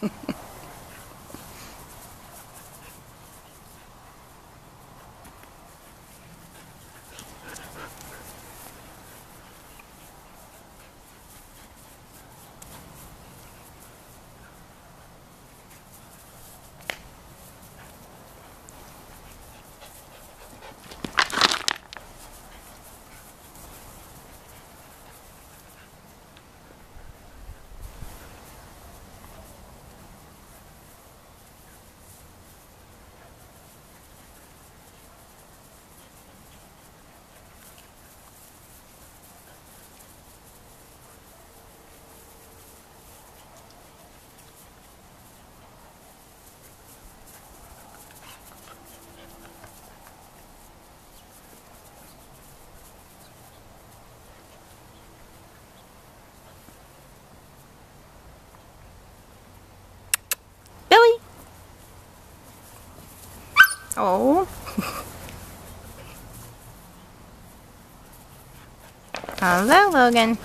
Billy! Oh. Hello, Logan.